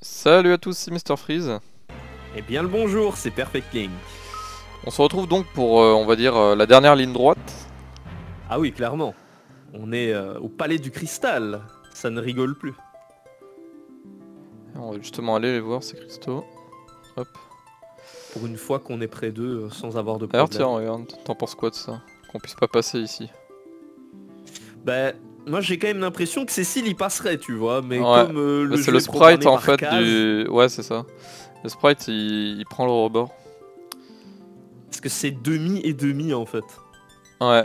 Salut à tous, c'est Mr Freeze. Eh bien le bonjour, c'est Perfect Link. On se retrouve donc pour, euh, on va dire, euh, la dernière ligne droite. Ah oui, clairement. On est euh, au palais du cristal. Ça ne rigole plus. On va justement aller les voir, ces cristaux. Hop. Pour une fois qu'on est près d'eux sans avoir de problème. tiens, regarde, t'en penses quoi de ça? Qu'on puisse pas passer ici. Bah, moi j'ai quand même l'impression que Cécile y passerait, tu vois. Mais Ouais. comme euh, le c'est le sprite en fait case, du. Ouais, c'est ça. Le sprite il, il prend le rebord. Parce que c'est demi et demi en fait. Ouais.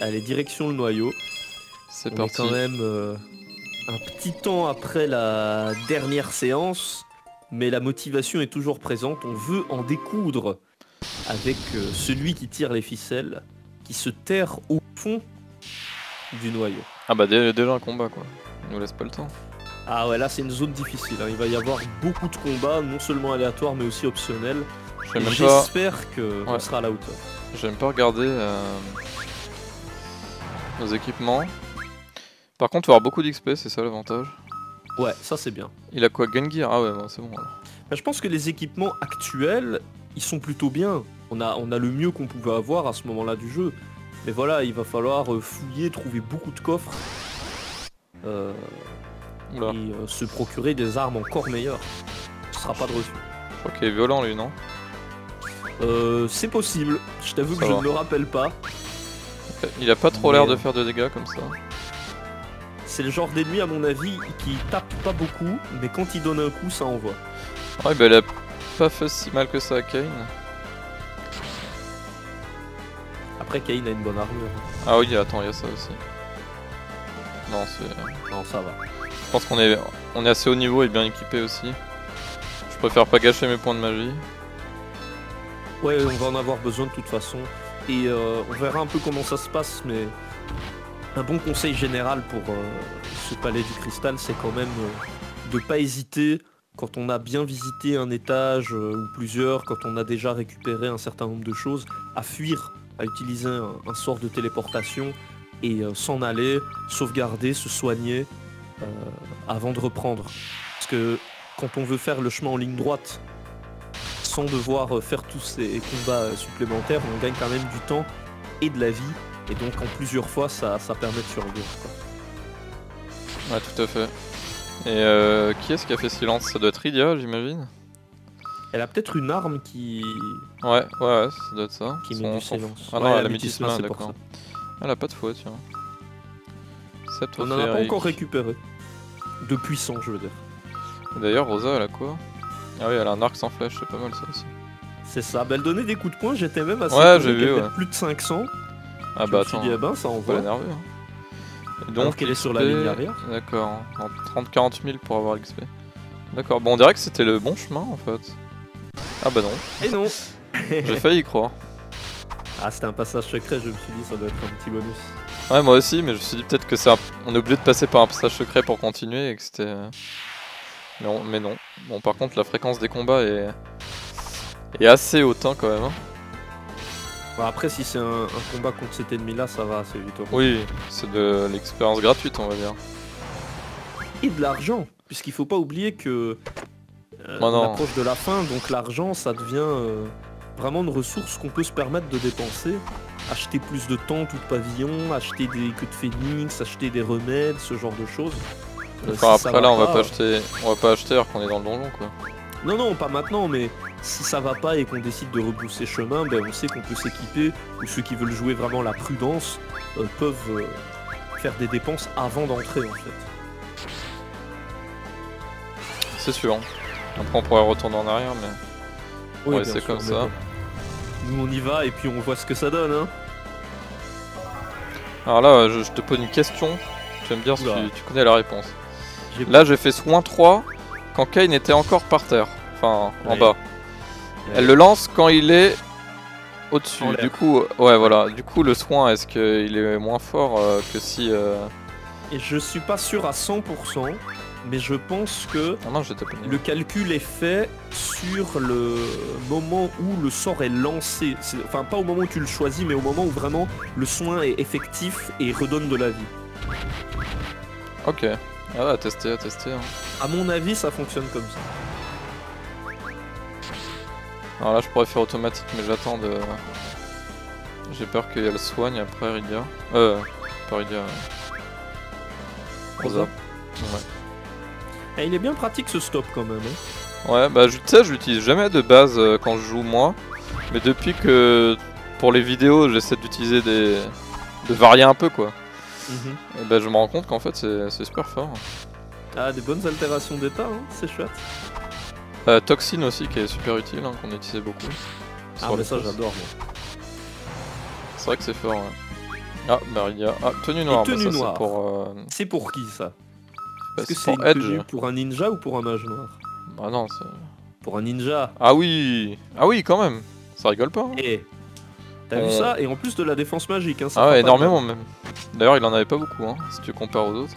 Allez, direction le noyau. C'est On est parti. quand même euh, un petit temps après la dernière séance, mais la motivation est toujours présente. On veut en découdre avec euh, celui qui tire les ficelles, qui se terre au fond du noyau. Ah bah dé- déjà un combat quoi. Il nous laisse pas le temps. Ah ouais, là c'est une zone difficile. hein. Il va y avoir beaucoup de combats, non seulement aléatoires, mais aussi optionnels. Pas, J'espère que on Ouais. sera à la hauteur. j'ai même pas regardé euh, nos équipements. Par contre, avoir beaucoup d'XP, c'est ça l'avantage. Ouais, ça c'est bien. Il a quoi Gengar Ah ouais, c'est bon. alors. Bah, je pense que les équipements actuels, ils sont plutôt bien. On a, on a le mieux qu'on pouvait avoir à ce moment-là du jeu. Mais voilà, il va falloir euh, fouiller, trouver beaucoup de coffres. euh, et euh, se procurer des armes encore meilleures. Ce sera pas de refus. je crois qu'il est violent lui, non? Euh, c'est possible. Je t'avoue que je ne le rappelle pas. Il a pas trop l'air de euh, faire de dégâts comme ça. C'est le genre d'ennemi, à mon avis, qui tape pas beaucoup, mais quand il donne un coup, ça envoie. Ouais, bah il a pas fait si mal que ça à Kane. Après, a une bonne armure. Ah oui, attends, il y a ça aussi. Non, c'est. Non, ça va. Je pense qu'on est, on est assez haut niveau et bien équipé aussi. Je préfère pas gâcher mes points de magie. Ouais, on va en avoir besoin de toute façon. Et euh, on verra un peu comment ça se passe, mais un bon conseil général pour euh, ce palais du cristal, c'est quand même euh, de pas hésiter quand on a bien visité un étage euh, ou plusieurs, quand on a déjà récupéré un certain nombre de choses, à fuir, à utiliser un, sort de téléportation et euh, s'en aller, sauvegarder, se soigner euh, avant de reprendre. Parce que quand on veut faire le chemin en ligne droite sans devoir euh, faire tous ces combats supplémentaires, on gagne quand même du temps et de la vie. Et donc en plusieurs fois, ça, ça permet de survivre. Ouais, tout à fait. Et euh, qui est-ce qui a fait silence? Ça doit être j'imagine Elle a peut-être une arme qui, Ouais, ouais, ouais, ça doit être ça. qui Son- met du silence. Ah non, Ouais, elle a mis d'accord. ça. Elle a pas de foi, tiens. On n'en a pas encore récupéré. De puissant, je veux dire. D'ailleurs, Rosa, elle a quoi? Ah oui, elle a un arc sans flèche, c'est pas mal ça aussi. C'est ça. Bah, elle donnait des coups de poing, j'étais même assez Ouais, j'ai vu, ouais. plus de 500. Ah bah attends, dit, eh ben, ça envoie. l'énerver. Hein. Et Alors qu'elle est sur la XP, ligne arrière. D'accord, 30-40 000 pour avoir l'XP. D'accord, bon on dirait que c'était le bon chemin en fait. Ah bah non, Et non j'ai failli y croire. Ah, c'était un passage secret, je me suis dit, ça doit être un petit bonus. Ouais moi aussi, mais je me suis dit peut-être que c'est un... on est obligé de passer par un passage secret pour continuer et que c'était... euh, Non, mais non. Bon par contre la fréquence des combats est, est assez haute hein, quand même. hein. Bon, après, si c'est un, un combat contre cet ennemi-là, ça va assez vite. au Oui, c'est de l'expérience gratuite on va dire. et de l'argent, puisqu'il faut pas oublier que euh, Oh on approche de la fin, donc l'argent ça devient euh, vraiment une ressource qu'on peut se permettre de dépenser. Acheter plus de temps tout pavillon, acheter des queues de phénix, acheter des remèdes, ce genre de choses. Euh, si après là on va pas- pas acheter... On va pas acheter alors qu'on est dans le donjon quoi. Non, non, pas maintenant, mais si ça va pas et qu'on décide de rebrousser chemin, ben on sait qu'on peut s'équiper, ou ceux qui veulent jouer vraiment la prudence peuvent faire des dépenses avant d'entrer en fait. C'est sûr. Après on pourrait retourner en arrière mais... Oui, Ouais, c'est comme mais ça. Nous on y va et puis on voit ce que ça donne. Hein. Alors là, je, je te pose une question. J'aime bien si tu, tu connais la réponse. Là, j'ai fait soin 3 quand Kane était encore par terre. Enfin, en Ouais. bas. Elle le lance quand il est au-dessus. Du coup, ouais, voilà. Du coup, le soin, est-ce qu'il est moins fort euh, que si. euh, Et je suis pas sûr à 100%, mais je pense que non, le calcul est fait sur le moment où le sort est lancé. Enfin, pas au moment où tu le choisis, mais au moment où vraiment le soin est effectif et redonne de la vie. Ok. Ah ouais, à tester, à tester. hein. À mon avis, ça fonctionne comme ça. Alors là, je pourrais faire automatique, mais j'attends de. J'ai peur qu'elle soigne après Rydia. Euh, pas Rydia. euh, Rosa. Rosa. Et il est bien pratique ce stop quand même. hein. Ouais, bah je- tu sais, je l'utilise jamais de base euh, quand je joue moi. Mais depuis que pour les vidéos, j'essaie d'utiliser des. de varier un peu quoi. Mhm. Et bah je me rends compte qu'en fait c'est super fort. Ah, des bonnes altérations d'état, hein, c'est chouette. Euh, Toxine aussi qui est super utile, hein, qu'on utilisait beaucoup. Ah, mais ça j'adore moi. C'est vrai que c'est fort. Ouais. Ah, bah Rydia. Ah, tenue noire, bah, tenue ça noire. c'est pour. euh, C'est pour qui ça? bah, Est-ce que c'est une Edge. tenue pour un ninja ou pour un mage noir Ah non, c'est. Pour un ninja. Ah oui Ah oui, quand même Ça rigole pas. hein. Et t'as Euh. vu ça Et en plus de la défense magique. Hein, ça Ah ouais, énormément même. D'ailleurs, il en avait pas beaucoup, hein, si tu compares aux autres.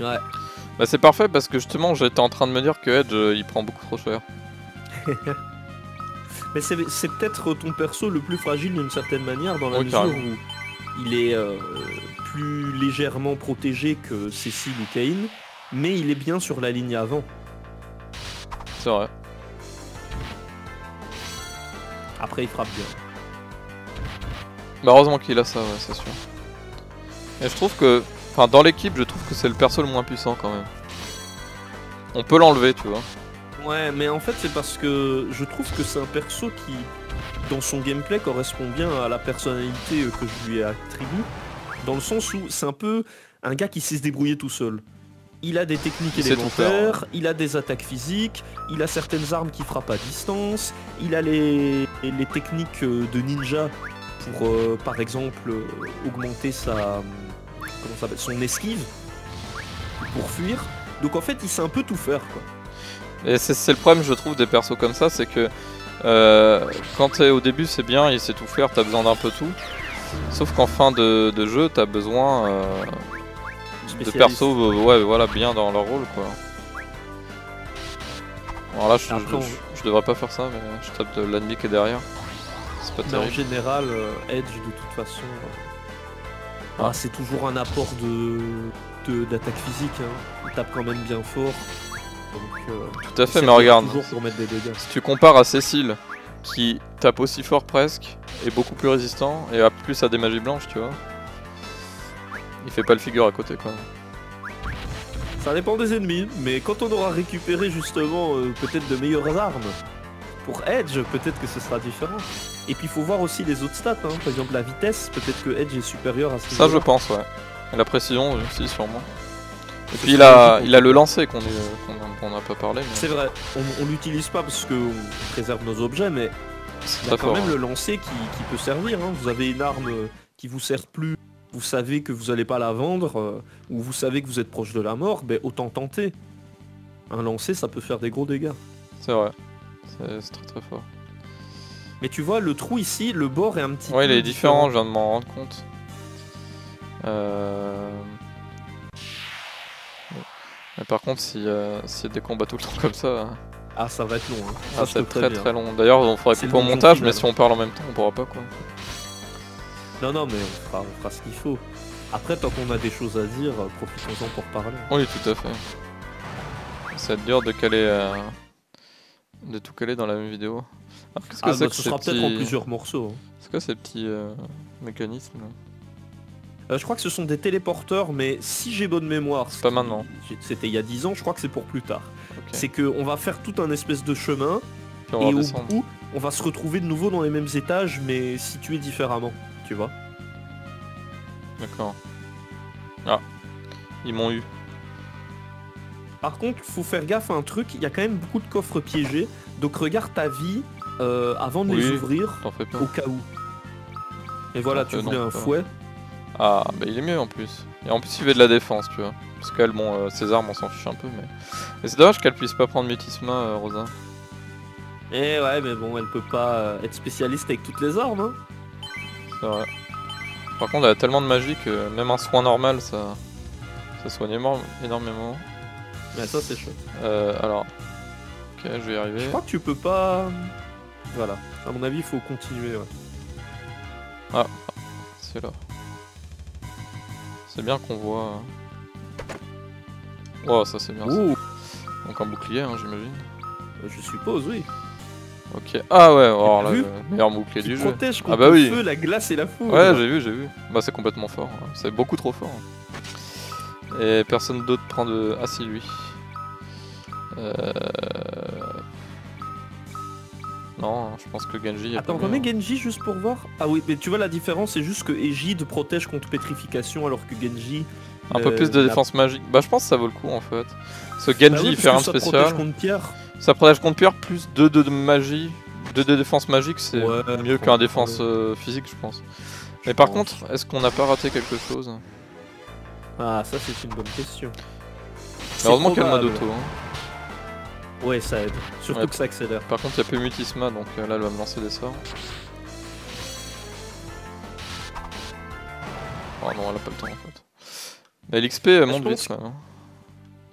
Ouais. Bah c'est parfait parce que justement, j'étais en train de me dire que Edge, euh, il prend beaucoup trop cher. Mais c'est c'est peut-être ton perso le plus fragile d'une certaine manière dans la mesure carrément. où il est euh, plus légèrement protégé que Cécile ou Cain, mais il est bien sur la ligne avant. C'est vrai. Après, il frappe bien. Bah heureusement qu'il a ça, ouais, c'est sûr. Et je trouve que... Enfin, dans l'équipe, je trouve que c'est le perso le moins puissant quand même. On peut l'enlever, tu vois. Ouais, mais en fait, c'est parce que je trouve que c'est un perso qui, dans son gameplay, correspond bien à la personnalité que je lui attribue. Dans le sens où c'est un peu un gars qui sait se débrouiller tout seul. Il a des techniques élémentaires, il a des attaques physiques, il a certaines armes qui frappent à distance, il a les, les techniques euh, de ninja pour, euh, par exemple, euh, augmenter sa, comment son esquive pour fuir. Donc en fait, il sait un peu tout faire, quoi. Et c'est le problème, je trouve, des persos comme ça, c'est que euh, quand t'es au début, c'est bien, il sait tout faire, t'as besoin d'un peu tout. Sauf qu'en fin de, de jeu, t'as besoin euh, de persos, euh, ouais, voilà, bien dans leur rôle, quoi. Alors là, je, Après, je- on- je- je devrais pas faire ça, mais je tape de l'ennemi qui est derrière. C'est pas Mais en terrible. général, euh, Edge, de toute façon, euh, ah, c'est toujours un apport de d'attaque physique. hein. Il tape quand même bien fort. Donc, euh, Tout à fait, mais regarde, toujours pour mettre des dégâts. si tu compares à Cécile, qui tape aussi fort presque, et beaucoup plus résistant, et a plus à des magies blanches, tu vois. Il fait pas le figure à côté, quoi. Ça dépend des ennemis, mais quand on aura récupéré justement euh, peut-être de meilleures armes pour Edge, peut-être que ce sera différent. Et puis il faut voir aussi les autres stats. hein. Par exemple, la vitesse, peut-être que Edge est supérieur à ce Ça, je pense, ouais. Et la précision aussi, sûrement. Et puis il a, il a le lancer qu'on n'a pas parlé, mais C'est vrai, on, on l'utilise pas parce qu'on préserve nos objets, mais c'est Il y a quand fort. même hein. le lancer qui, qui peut servir. hein. Vous avez une arme qui vous sert plus, vous savez que vous n'allez pas la vendre, euh, ou vous savez que vous êtes proche de la mort, ben autant tenter. Un lancer, ça peut faire des gros dégâts. C'est vrai. C'est très très fort. Mais tu vois, le trou ici, le bord est un petit Ouais, il peu est différent, je viens de m'en rendre compte. Euh... Mais par contre, si, euh, s'il y a des combats tout le temps comme ça, Ah, ça va être long. hein. ah, c'est très très long. D'ailleurs, on ferait C'est couper au montage, mais si on parle en même temps, on pourra pas quoi. Non, non, mais on fera, on fera ce qu'il faut. Après, tant qu'on a des choses à dire, euh, profitons-en pour parler. Oui, tout à fait. Ça va être dur de caler. euh, de tout caler dans la même vidéo. Alors, que Ah, c'est bah, que ce sera peut-être en plusieurs morceaux. hein. C'est quoi ces petits euh, mécanismes Euh, je crois que ce sont des téléporteurs, mais si j'ai bonne mémoire, ce Pas maintenant. C'était il y a 10 ans, je crois que c'est pour plus tard. Ok. C'est qu'on va faire tout un espèce de chemin, et au bout, on va se retrouver de nouveau dans les mêmes étages, mais situés différemment, tu vois. D'accord. Ah, ils m'ont eu. Par contre, faut faire gaffe à un truc, il y a quand même beaucoup de coffres piégés, donc regarde ta vie euh, avant de les ouvrir, T'en fais pas. au cas où. Et voilà, Euh, tu non, voulais un pas. fouet. Ah, bah il est mieux en plus. Et en plus, il fait de la défense, tu vois. Parce qu'elle, bon, euh, ses armes, on s'en fiche un peu, mais. Mais c'est dommage qu'elle puisse pas prendre Mutisma, euh, Rosa. Et ouais, mais bon, elle peut pas euh, être spécialiste avec toutes les armes. Hein. C'est vrai. Par contre, elle a tellement de magie que même un soin normal, ça. Ça soigne énormément. Mais ça, c'est chaud. Euh, alors. Ok, je vais y arriver. Je crois que tu peux pas... Voilà. À mon avis, il faut continuer. ouais. C'est là. C'est bien qu'on voit. euh. Oh, ça c'est bien. ça. Donc un bouclier, hein, j'imagine. je suppose, oui. Ok. Ah ouais, alors là, vu le meilleur bouclier du jeu. protège contre Ah bah oui. le feu, la glace et la foudre. Ouais, j'ai vu, j'ai vu. Bah c'est complètement fort. hein. C'est beaucoup trop fort. Et personne d'autre prend de... Ah si, lui. Euh... Non, je pense que Genji est Attends, mieux. Genji juste pour voir. Ah oui, mais tu vois la différence, c'est juste que Egide protège contre pétrification alors que Genji. Un peu euh, plus de la- défense magique. Bah je pense que ça vaut le coup en fait. Genji Bah oui, il fait un ça spécial. protège contre pierre. Ça protège contre pierre plus 2 de magie. 2 de défense magique c'est Ouais, mieux qu'un défense euh, physique je pense. Mais par contre, est-ce qu'on n'a pas raté quelque chose? Ah, ça c'est une bonne question. Heureusement qu'il y a le mode probable. auto. hein. Ouais, ça aide. Surtout Ouais. que ça accélère. Par contre, il y a plus Mutisma, donc euh, là, elle va me lancer des sorts. Oh non, elle a pas le temps en fait. Mais l'XP monte vite quand même. hein.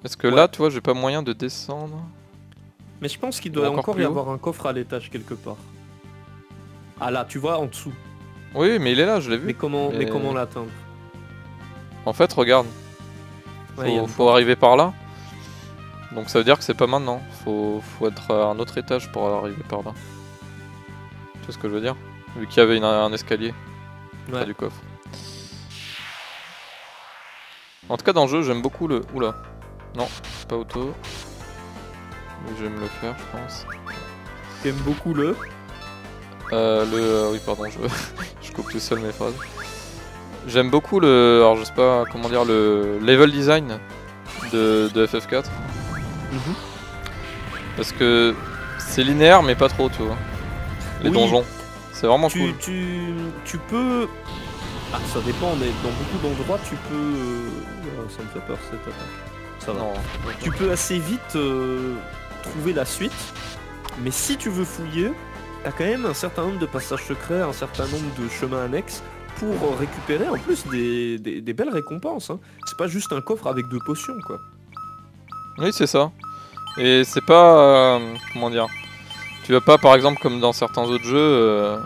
Est-ce que Ouais. là, tu vois, j'ai pas moyen de descendre Mais je pense qu'il doit Encore y haut. avoir un coffre à l'étage quelque part. Ah là, tu vois en dessous. Oui, mais il est là, je l'ai vu. Mais comment, mais Mais- comment l'atteindre? En fait, regarde, faut, Ouais, faut arriver par là. Donc ça veut dire que c'est pas maintenant. Faut, faut être à un autre étage pour arriver par là. Tu vois ce que je veux dire? Vu qu'il y avait une- un escalier près Ouais. du coffre. En tout cas, dans le jeu, j'aime beaucoup le. Oula. Non, pas auto. Mais je vais me le faire, je pense. J'aime beaucoup le. Euh, le. euh, oui, pardon, je, je coupe tout seul mes phrases. J'aime beaucoup le. Alors, je sais pas comment dire, le level design de, de FF4. Mhm. Parce que c'est linéaire, mais pas trop, tu vois. Les Oui. donjons. C'est vraiment Tu, cool. tu, tu peux. Ah, ça dépend, mais dans beaucoup d'endroits, tu peux. euh, Ça me fait peur cette attaque. Ça va. Non. Tu peux assez vite euh, trouver la suite, mais si tu veux fouiller, t'as quand même un certain nombre de passages secrets, un certain nombre de chemins annexes pour récupérer en plus des, des- des belles récompenses. hein. C'est pas juste un coffre avec deux potions, quoi. Oui, c'est ça. Et c'est pas. euh, comment dire Tu vas pas, par exemple, comme dans certains autres jeux, euh,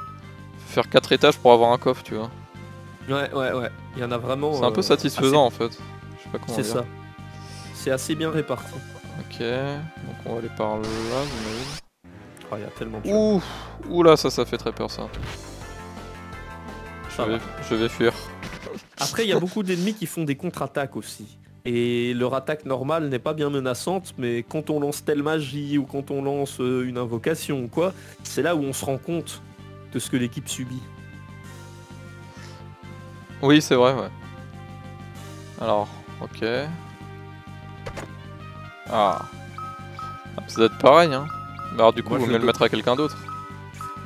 faire 4 étages pour avoir un coffre, tu vois. Ouais, ouais, ouais. Il y en a vraiment. C'est un peu euh, satisfaisant en fait. Je sais pas assez- comment C'est ça. C'est assez bien réparti. Ok, donc on va aller par là, j'imagine. Oh, il y a tellement de. Ouh, là, ça, ça fait très peur ça. Je Ça vais, va. je vais fuir. Après, il y a beaucoup d'ennemis qui font des contre-attaques aussi. Et leur attaque normale n'est pas bien menaçante, mais quand on lance telle magie ou quand on lance euh, une invocation ou quoi, c'est là où on se rend compte de ce que l'équipe subit. Oui, c'est vrai, ouais. Alors, ok. Ah. Ah, Ça doit être pareil, hein. Mais alors, du coup, Moi, vaut mieux le le mettre à quelqu'un d'autre.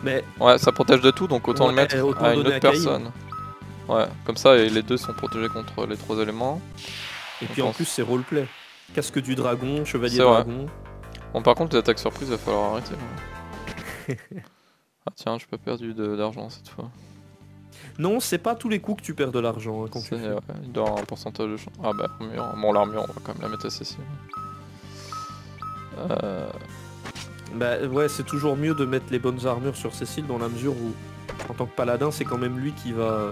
Mais Ouais, ça protège de tout, donc autant le mettre autant à une autre à personne. Ouais, comme ça, et les deux sont protégés contre les trois éléments. et puis en plus c'est roleplay. Casque du dragon, chevalier dragon. Bon, par contre, les attaques surprises, va falloir arrêter. ah, tiens, je peux perdre d'argent cette fois. Non, c'est pas tous les coups que tu perds de l'argent hein, quand tu fais. ouais, il doit avoir un pourcentage de chance. Ah bah, armure. Bon, l'armure, on va quand même la mettre à Cécile. Euh, Bah ouais, c'est toujours mieux de mettre les bonnes armures sur Cécile dans la mesure où, en tant que paladin, c'est quand même lui qui va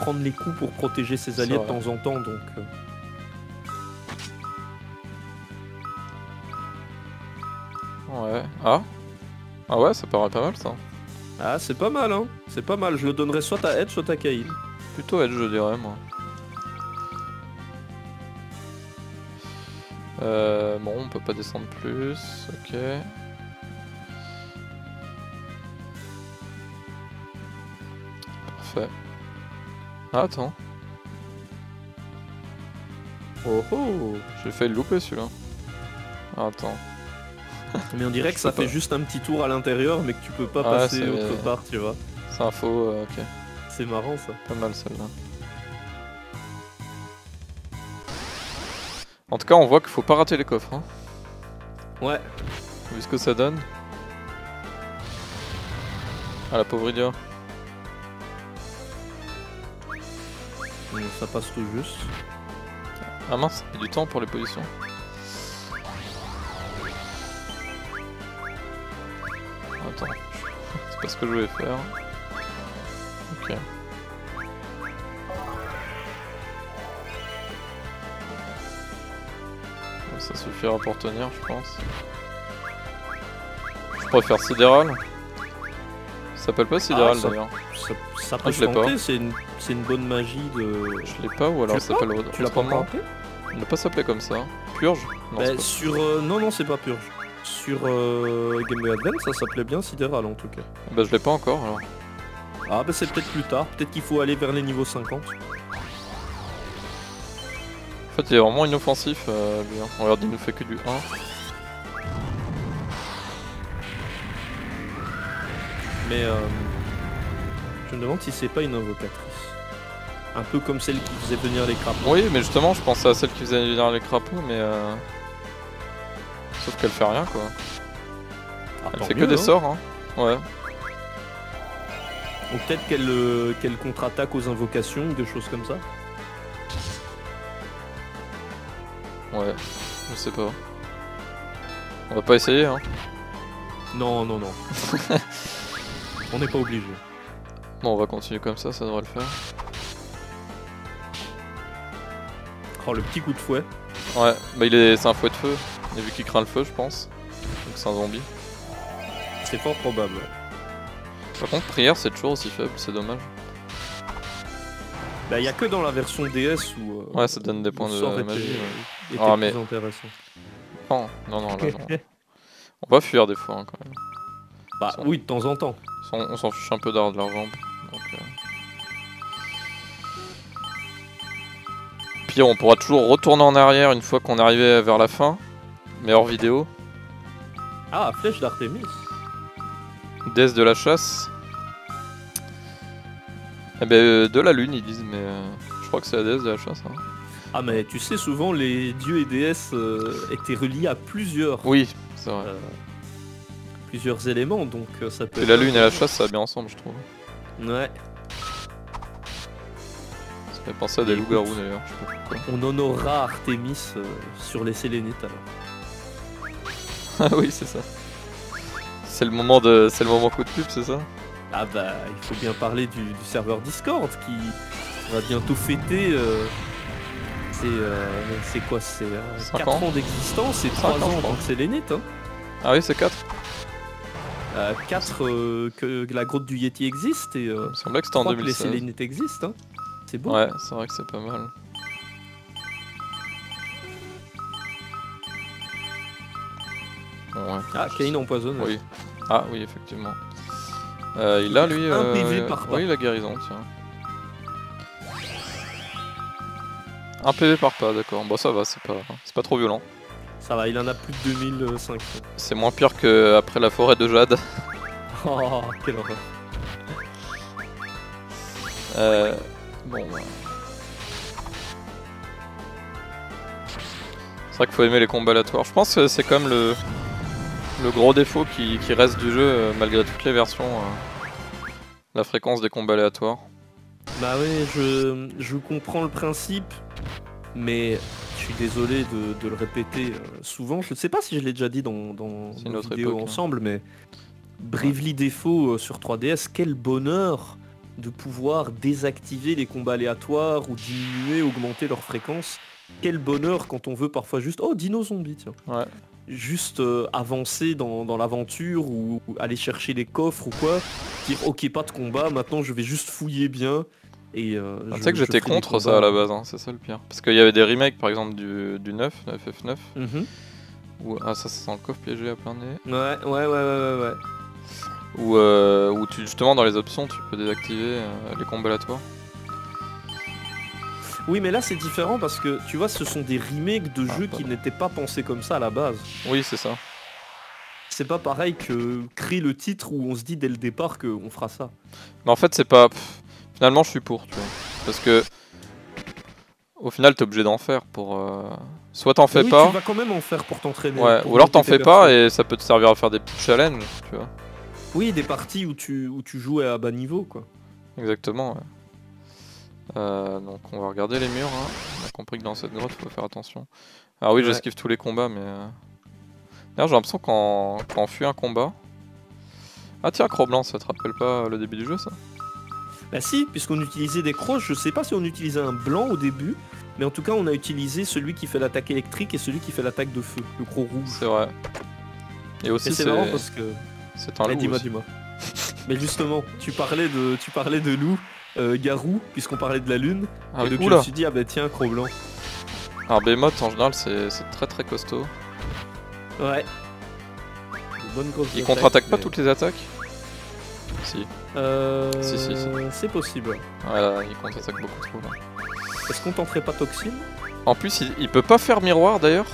prendre les coups pour protéger ses alliés de temps en temps, donc... euh, ouais. Ah Ah ouais, ça paraît pas mal ça. Ah, c'est pas mal, hein C'est pas mal, je le donnerais soit à Ed, soit à Kaïn. Plutôt Edge, je dirais, moi. Euh, bon, on peut pas descendre plus. Ok. Parfait. Ah, attends, Oh oh j'ai failli le louper celui-là. Ah, attends. Mais on dirait que ça fait pas. juste un petit tour à l'intérieur, mais que tu peux pas Ouais, passer autre part, tu vois. C'est un faux. euh, ok. C'est marrant, ça. Pas mal celle-là. En tout cas, on voit qu'il faut pas rater les coffres. Hein. Ouais. Vu ce que ça donne. Ah la pauvre Idia. Bon, ça passe tout juste. Ah mince, il y a du temps pour les positions. Attends, c'est pas ce que je voulais faire. Ok. Suffira pour tenir, je pense. Je préfère Sidéral. Ça s'appelle pas Sidéral Ah, d'ailleurs. Ça, ça peut Ah, je l'ai se pas. tenter, c'est une, bonne magie de... Je l'ai pas ou alors ça s'appelle Tu l'as pas Il ne pas s'appeler comme ça. Purge Non, Bah, sur... euh, non, non, c'est pas Purge. Sur euh, Game Boy Advance, ça s'appelait bien Sidéral en tout cas. Bah je l'ai pas encore alors. Ah bah c'est peut-être plus tard, peut-être qu'il faut aller vers les niveaux 50. En fait il est vraiment inoffensif euh, lui. hein. Regarde il nous fait que du 1. Mais euh, je me demande si c'est pas une invocatrice. Un peu comme celle qui faisait venir les crapauds. Oui mais justement je pensais à celle qui faisait venir les crapauds mais euh... Sauf qu'elle fait rien quoi. Ah, Elle fait que des hein. sorts hein. Ouais. Ou peut-être qu'elle euh, qu'elle contre-attaque aux invocations ou des choses comme ça. Ouais. Je sais pas. On va pas essayer hein. Non, non, non. On n'est pas obligé. Bon on va continuer comme ça, ça devrait le faire. Oh, le petit coup de fouet. Ouais, bah il est. c'est un fouet de feu. Et vu qu'il craint le feu je pense. Donc c'est un zombie. C'est fort probable. Par contre prière c'est toujours aussi faible, c'est dommage. Bah, y a que dans la version DS où. euh, Ouais ça donne des points de magie. ouais. Était plus mais- intéressant. Non, non, non, là, non. On va fuir des fois hein, quand même. Bah oui, de temps en temps. On, s'en fiche un peu d'art de. Donc, euh. Pire, on pourra toujours retourner en arrière une fois qu'on est arrivé vers la fin. Mais hors vidéo. Ah, flèche d'Artemis. Déesse de la chasse. Eh ben, euh, de la lune, ils disent, mais euh, je crois que c'est la déesse de la chasse. hein. Ah, mais tu sais, souvent les dieux et déesses euh, étaient reliés à plusieurs, Oui, c'est vrai. euh, plusieurs éléments, donc euh, ça peut Et être la lune et la chasse, ça va bien ensemble, je trouve. Ouais, Ça fait penser à des loups-garous d'ailleurs, je on honorera Artemis sur les Sélénites alors. Ah oui, c'est ça. C'est le moment de, c'est le moment coup de pub, c'est ça? Ah bah, il faut bien parler du, du serveur Discord qui va bientôt fêter. Euh, c'est euh, c'est quoi C'est Cinq 4 ans ans d'existence et Cinq 3 ans, ans que Sélénite. Hein. Ah oui, c'est 4 4 que, que la grotte du Yeti existe et euh, Il me semblait que c'était en trois que les 2016. Sélénites existent. Hein. C'est beau. Ouais, c'est vrai que c'est pas mal. Bon, ouais. Ah, Kane empoisonne. Oui. Ah oui, effectivement. Euh, il a lui. Un euh, PV par. Oui, la guérison, tiens. Un PV par pas, d'accord. Bon, ça va, c'est pas, c'est pas trop violent. Ça va, il en a plus de 2005. C'est moins pire que après la forêt de Jade. Oh, quelle horreur. Euh, bon, bah. C'est vrai qu'il faut aimer les combats aléatoires. Je pense que c'est quand même le, le gros défaut qui, qui reste du jeu euh, malgré toutes les versions. euh, la fréquence des combats aléatoires. Bah oui, je, je comprends le principe, mais je suis désolé de, de le répéter euh, souvent. Je ne sais pas si je l'ai déjà dit dans, dans nos vidéos époque, hein. ensemble, mais Bravely Default euh, sur 3DS, quel bonheur de pouvoir désactiver les combats aléatoires ou diminuer, augmenter leur fréquence. Quel bonheur quand on veut parfois juste oh dino zombie tiens. Ouais. Juste euh, avancer dans, dans l'aventure ou, ou aller chercher les coffres ou quoi. Dire ok pas de combat, maintenant je vais juste fouiller bien. Et euh, Ah, tu sais que j'étais contre ça à la base, hein, c'est ça le pire. Parce qu'il y avait des remakes par exemple du, du 9, 9F9, Mhm. où, ah ça, ça sent le coffre piégé à plein nez. Ouais, ouais, ouais, ouais, ouais, ouais. Où, euh, où tu, justement dans les options tu peux désactiver euh, les combats aléatoires. Oui, mais là c'est différent parce que tu vois, ce sont des remakes de Ah, jeux pas qui n'étaient pas pensés comme ça à la base. Oui, c'est ça. C'est pas pareil que créer le titre où on se dit dès le départ qu'on fera ça. Mais en fait, c'est pas. pff, Finalement, je suis pour, tu vois. Parce que. Au final, t'es obligé d'en faire pour. euh, Soit t'en fais oui, pas. tu vas quand même en faire pour t'entraîner. Ouais, pour ou alors t'en fais pas et ça peut te servir à faire des petits challenges, tu vois. Oui, des parties où tu, où tu joues à bas niveau, quoi. Exactement, ouais. Euh, donc on va regarder les murs. hein. On a compris que dans cette grotte, faut faire attention. Alors oui, Ouais. j'esquive tous les combats, mais. euh, D'ailleurs, j'ai l'impression qu'en quand on fuit un combat. Ah tiens, Cro-Blanc, ça te rappelle pas le début du jeu, ça? Bah si, puisqu'on utilisait des croches, je sais pas si on utilisait un blanc au début, Mais en tout cas, on a utilisé celui qui fait l'attaque électrique et celui qui fait l'attaque de feu, le gros rouge. C'est vrai. Et aussi, c'est marrant parce que. c'est un Ouais, loup. dis-moi, dis-moi. Mais justement, tu parlais de, tu parlais de loup, euh, Garou, puisqu'on parlait de la lune. Ah, et donc je oula. me suis dit, ah bah tiens, Cro-Blanc. Alors Behemoth en général c'est très très costaud. Ouais. Bonne grosse Il attaque, contre-attaque pas toutes les attaques? Si. Euh... Si, si, si. C'est possible. Ouais, là, il contre-attaque beaucoup trop. là. Est-ce qu'on tenterait pas Toxine En plus, il, il peut pas faire miroir d'ailleurs.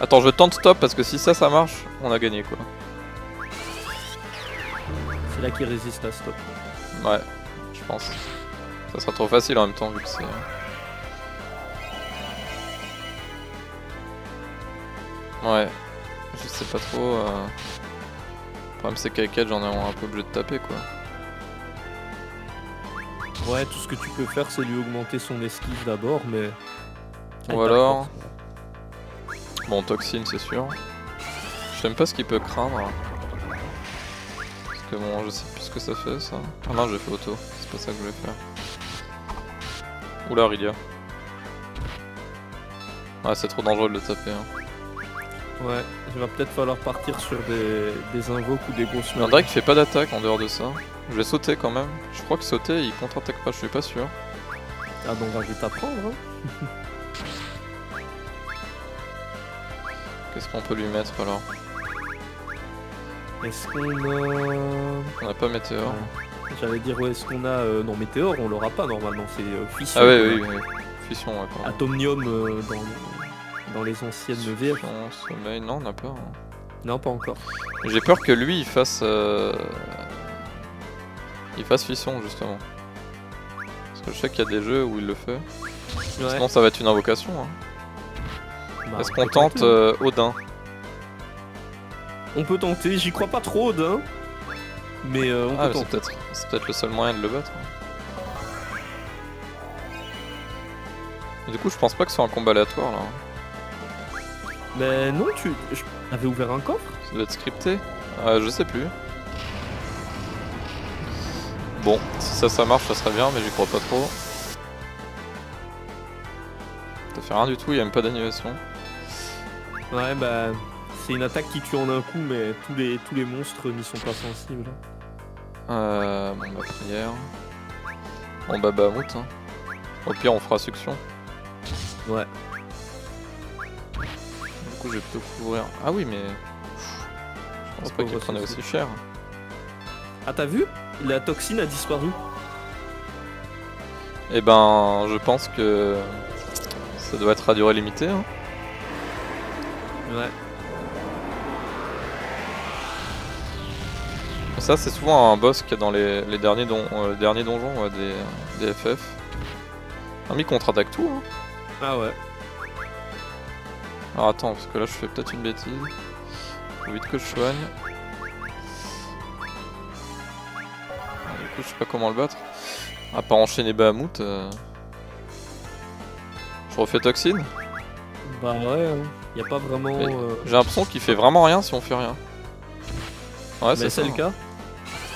Attends, je tente stop parce que si ça, ça marche, on a gagné quoi. C'est là qu'il résiste à stop. Ouais, je pense. Ça sera trop facile en même temps vu que c'est. Ouais, je sais pas trop. euh. Le problème c'est qu'avec elle, j'en ai un peu obligé de taper quoi. Ouais, tout ce que tu peux faire, c'est lui augmenter son esquive d'abord, mais. Ou alors- Bon, toxine, c'est sûr. Je sais même pas ce qu'il peut craindre. Que bon, je sais plus ce que ça fait ça. Ah non, j'ai fait auto. C'est pas ça que je voulais faire. Oula, Rilia. Ouais, c'est trop dangereux de le taper. Hein. Ouais, il va peut-être falloir partir sur des, des invoques ou des grosses on dirait qu'il fait pas d'attaque en dehors de ça. Je vais sauter quand même. Je crois que sauter, il contre-attaque pas, je suis pas sûr. Ah, donc on va vite apprendre, hein. Qu'est-ce qu'on peut lui mettre alors? Est-ce qu'on a. On a pas météore. J'allais dire, ouais, est-ce qu'on a. euh, non, Météore, on l'aura pas normalement, c'est euh, Fission. Ah ouais, a. oui, oui. Fission, ouais, pardon. Atomnium euh, dans, dans les anciennes VF. Fission, sommeil, non, on n'a pas. hein. Non, pas encore. J'ai peur que lui il fasse. euh, Il fasse fission justement. Parce que je sais qu'il y a des jeux où il le fait. Ouais. Sinon ça va être une invocation. hein. Bah, Est-ce qu'on tente euh, Odin? On peut tenter, j'y crois pas trop, Odin. Mais euh, on Ah, peut tenter. peut-être c'est peut-être le seul moyen de le battre. Et du coup, je pense pas que ce soit un combat aléatoire là. Mais non, tu. Je... Avais ouvert un coffre Ça doit être scripté. Euh, je sais plus. Bon, si ça, ça marche, ça serait bien, mais j'y crois pas trop. Ça fait rien du tout, il y a même pas d'animation. Ouais, bah. C'est une attaque qui tue en un coup, mais tous les, tous les monstres n'y sont pas sensibles. Euh, bon bah prière. Bon bah Bahamut hein. Au pire on fera succion. Ouais. Du coup je vais plutôt couvrir. Ah oui mais... Je pense Oh, pas qu'il prenait aussi cher. Ah, t'as vu? La toxine a disparu. Et ben je pense que... Ça doit être à durée limitée. Hein. Ouais. Ça c'est souvent un boss qu'il y a dans les, les derniers, don... euh, derniers donjons ouais, des... des FF. Ah mais il contre-attaque tout hein. Ah ouais. Alors attends, parce que là je fais peut-être une bêtise. Faut vite que je soigne. Ah, Du coup, je sais pas comment le battre. À part enchaîner Bahamut. euh. Je refais Toxine. Bah ouais, hein. y a pas vraiment. Euh, J'ai l'impression qu'il fait vraiment rien si on fait rien. Ouais, c'est c'est le cas.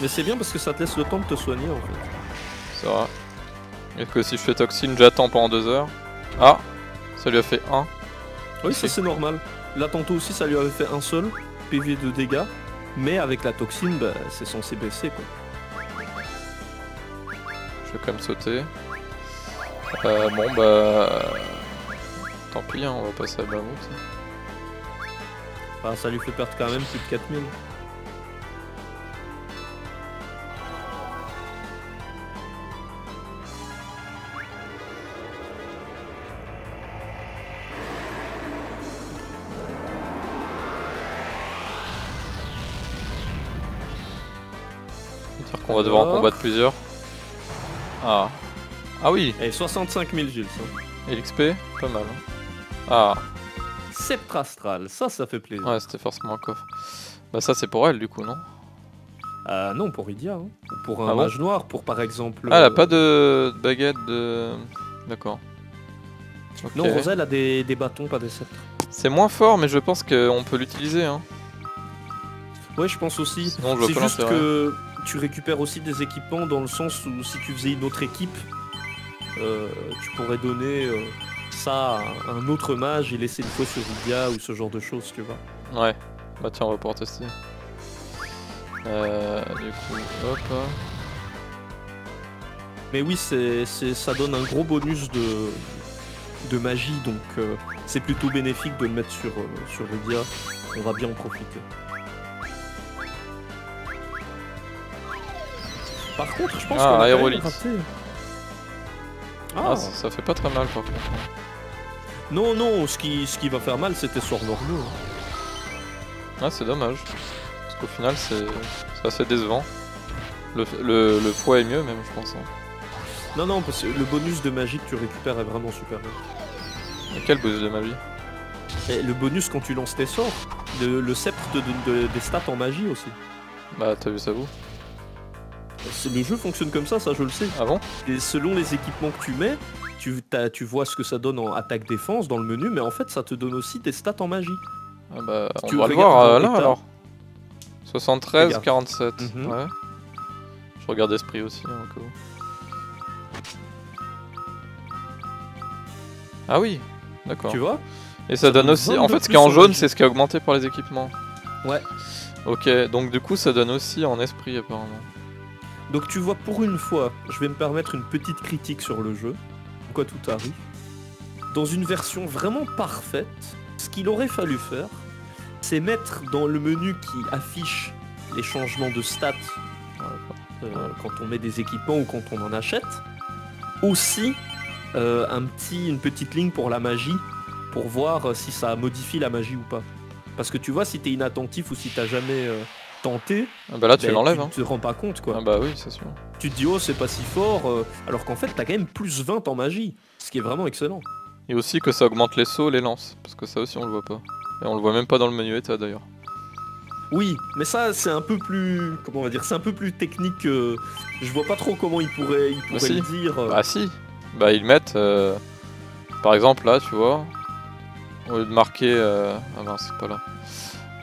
Mais c'est bien parce que ça te laisse le temps de te soigner en fait. C'est vrai. Et que si je fais Toxine, j'attends pendant deux heures. Ah Ça lui a fait 1. Oui, ça c'est normal. Là, tantôt aussi, ça lui avait fait un seul PV de dégâts. Mais avec la toxine, bah, c'est censé baisser quoi. Je vais quand même sauter. Euh, bon bah... Tant pis, hein, on va passer à Bahamut. Enfin, ça lui fait perdre quand même plus de 4000. Qu'on va devoir en combattre plusieurs. Ah. Ah oui, Et 65 000 Gilles, ça. et l'XP, pas mal. hein. Ah, Sceptre astral, ça, ça fait plaisir. ouais, c'était forcément un coffre. Bah ça c'est pour elle du coup, non? Ah non, pour Idia. Hein. Ou pour un Ah bon mage noir, pour par exemple. Ah, elle a euh, pas de, baguette de... D'accord. Non, Roselle a des, des bâtons, pas des sceptres. C'est moins fort, mais je pense qu'on peut l'utiliser. Hein. Ouais, je pense aussi. Sinon, je vois pas juste que tu récupères aussi des équipements dans le sens où si tu faisais une autre équipe, euh, tu pourrais donner euh, ça à un autre mage et laisser une fois sur Idia ou ce genre de choses, tu vois. Ouais. Bah tiens, on va pouvoir tester. Euh, du coup, hop. Mais oui, c'est, ça donne un gros bonus de, de magie, donc euh, c'est plutôt bénéfique de le mettre sur, sur Idia. On va bien en profiter. Par contre, je pense Ah, qu'on a quand même aérolite. Ah, Ah, ça, fait pas très mal par contre. non, non, ce qui, ce qui va faire mal, c'était sur Norno. Ah, c'est dommage. Parce qu'au final, c'est c'est assez décevant. Le, le, le foie est mieux, même, je pense. hein. Non, non, parce que le bonus de magie que tu récupères est vraiment supérieur. Et quel boost de magie Et le bonus quand tu lances tes sorts, le, le sceptre te donne de- des stats en magie aussi. Bah, t'as vu ça vous Le jeu fonctionne comme ça, ça je le sais. Ah bon Et selon les équipements que tu mets, tu, vois ce que ça donne en attaque-défense dans le menu, mais en fait ça te donne aussi des stats en magie. Ah bah, on tu va le voir euh, là alors. 73, Regarde. 47. Mhm. Ouais. Je regarde esprit aussi, hein, au cas où. Ah oui, d'accord. Tu vois? Et ça, Ça donne donne aussi. 22 En fait, ce qui est en jaune, c'est ce qui est augmenté par les équipements. Ouais. Ok, donc du coup, ça donne aussi en esprit apparemment. Donc tu vois, pour une fois, je vais me permettre une petite critique sur le jeu. Quoi tout arrive. Dans une version vraiment parfaite, ce qu'il aurait fallu faire, c'est mettre dans le menu qui affiche les changements de stats euh, quand on met des équipements ou quand on en achète, aussi euh, un petit, une petite ligne pour la magie, pour voir si ça modifie la magie ou pas. Parce que tu vois, si t'es inattentif ou si t'as jamais euh, tenté, Ah bah là, tu ben, l'enlèves. Hein. tu te rends pas compte quoi. Ah bah oui, c'est sûr. Tu te dis oh c'est pas si fort, euh, alors qu'en fait t'as quand même plus 20 en magie, ce qui est vraiment excellent. Et aussi que ça augmente les sauts, les lances. Parce que ça aussi, on le voit pas. Et on le voit même pas dans le menu état d'ailleurs. Oui, mais ça c'est un peu plus, comment on va dire, c'est un peu plus technique. que- je vois pas trop comment ils pourraient, ils pourraient si. le dire. euh. Bah si. Bah ils mettent, euh, par exemple là, tu vois, au lieu de marquer, euh, ah mince, c'est pas là.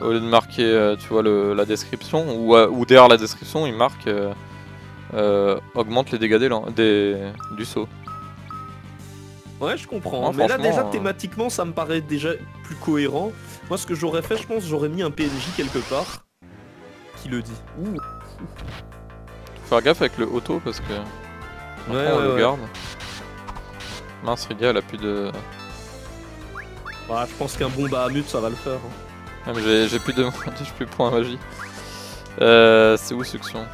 Au lieu de marquer, euh, tu vois, le, la description, ou, euh, ou derrière la description, ils marquent euh, augmente les dégâts des, du saut. Ouais, je comprends. Mais là déjà thématiquement ça me paraît déjà plus cohérent. Moi ce que j'aurais fait, je pense, j'aurais mis un PNJ quelque part qui le dit. Ouh. Faut faire gaffe avec le auto parce que Ouais, on le garde. Mince, Ridia, elle a plus de. Bah, je pense qu'un bon Bahamut ça va le faire. hein. Ah, mais j'ai plus de j'ai plus de points à magie. Euh, c'est où succion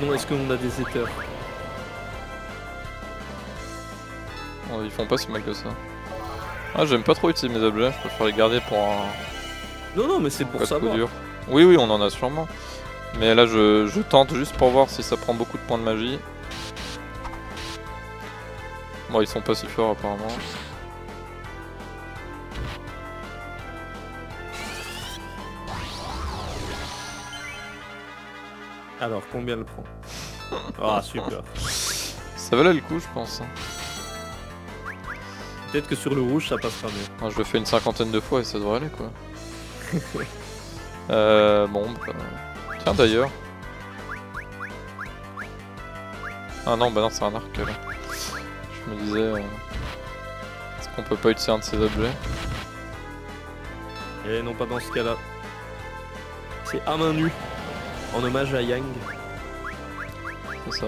Non, est-ce qu'on a des éthers? Oh, Ils font pas si mal que ça. Ah, j'aime pas trop utiliser mes objets, je préfère les garder pour un Non, non, mais c'est pour dur. Oui, oui, on en a sûrement. Mais là, je, je tente juste pour voir si ça prend beaucoup de points de magie. Bon, ils sont pas si forts apparemment. Alors, combien le prend Ah, super. Ça valait le coup, je pense. hein. Peut-être que sur le rouge ça passera mieux. Moi, je le fais une cinquantaine de fois et ça devrait aller quoi. euh, bon, bah... tiens d'ailleurs. Ah non, bah non, c'est un arc là. Je me disais. euh, Est-ce qu'on peut pas utiliser un de ces objets? Et non, pas dans ce cas-là. C'est à main nue. En hommage à Yang. C'est ça.